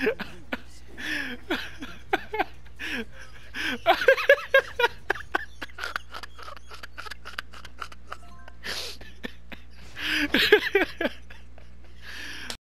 Ha ha ha ha!